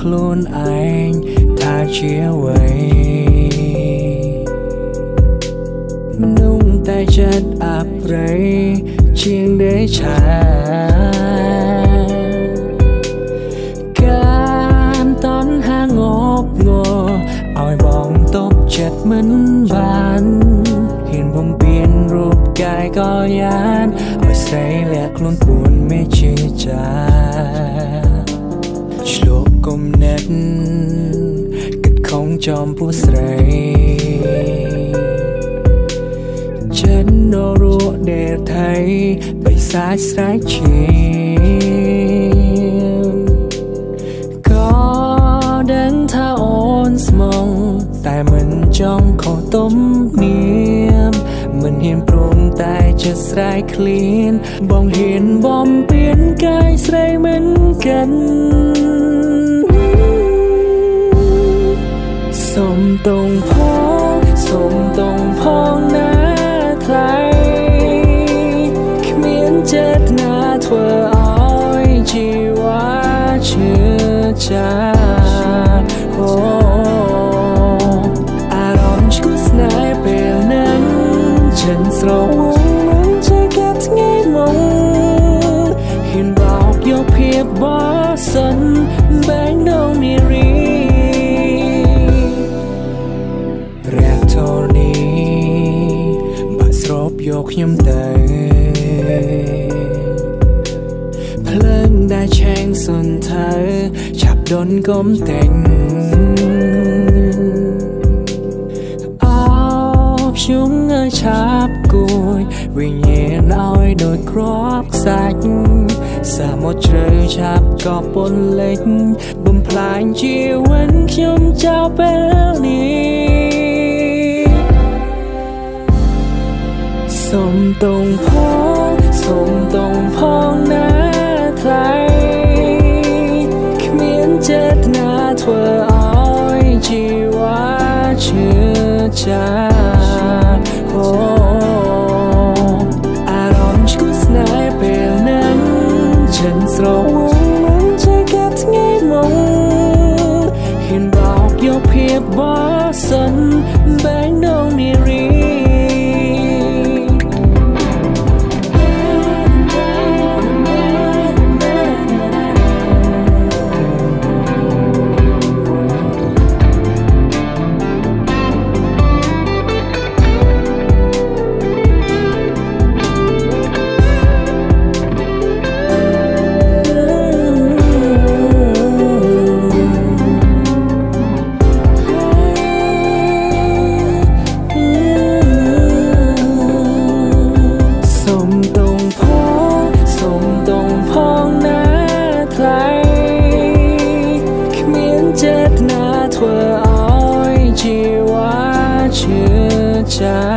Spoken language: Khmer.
ខ្លួនឯងថាជាអ្វីนุ่งតែចិត្តអាប់រៃជាងដេឆាការតនហាងប់ងឲ្យបងតបចិត្តមិនបានហ៊ានបំពេញរូបកាយកលយានឲ្យស្រីលាក់ខ្លួនពួនមេជាចាឆ្លក់ គុំណិតគិតខំចំពោះស្រីចិននរដែលថៃបិសាចស្រែកឈាមក៏ដឹងថាអូនស្មងតែមិនចង់ខុសទំនៀមមិនហ៊ានព្រមតែចិត្តស្រែកឃ្លានបងហ៊ានបំពេញកាយស្រីមិនកិន ชื่อใจโอ้อารมณ์กุศลเป็นนั้นฉันสรวงมันจะเก็บง่ายมองเห็นบอกยกเพียบว่าสันแบงดงนิรีแรกเท่านี้บัสรบยกยมเต ឆេងសុនថៅឆាប់ដុនកុំតែងអោបខ្ញុំឲ្យឆាប់គួយវិញ្ញាណឲ្យដូចគ្រាប់ខ្សាច់សាមុទ្រជ្រៅឆាប់ ចេតនាធ្វើឲ្យជីវ៉ាឈឺចាអូអារម្មណ៍គូស្នេហ៍ពេលនឹងចិនស្រងមិនជាកាត់ថ្ងៃមកហ៊ានបោកយកភាពបោះសិនបែងដងនារី ចេតនាធ្វើឲ្យជីវ៉ាឈឺចា